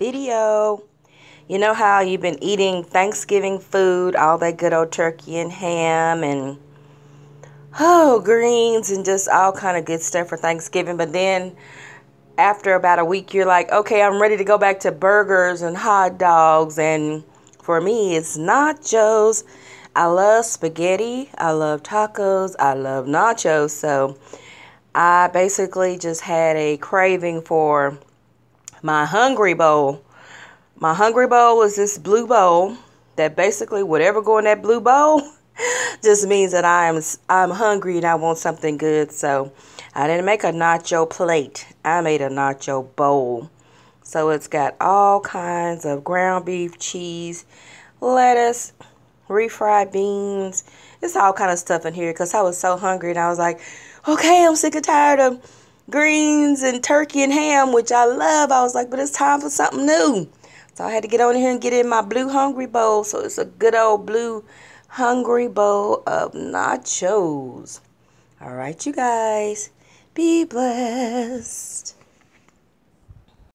video. You know how you've been eating Thanksgiving food, all that good old turkey and ham and oh, greens and just all kind of good stuff for Thanksgiving. But then after about a week, you're like, okay, I'm ready to go back to burgers and hot dogs. And for me, it's nachos. I love spaghetti. I love tacos. I love nachos. So I basically just had a craving for my hungry bowl. My hungry bowl is this blue bowl that basically whatever go in that blue bowl just means that I'm I'm hungry and I want something good. So I didn't make a nacho plate. I made a nacho bowl. So it's got all kinds of ground beef, cheese, lettuce, refried beans. It's all kind of stuff in here because I was so hungry and I was like, okay, I'm sick and tired of greens and turkey and ham, which I love. I was like, but it's time for something new. So I had to get on here and get in my blue hungry bowl. So it's a good old blue hungry bowl of nachos. All right, you guys, be blessed.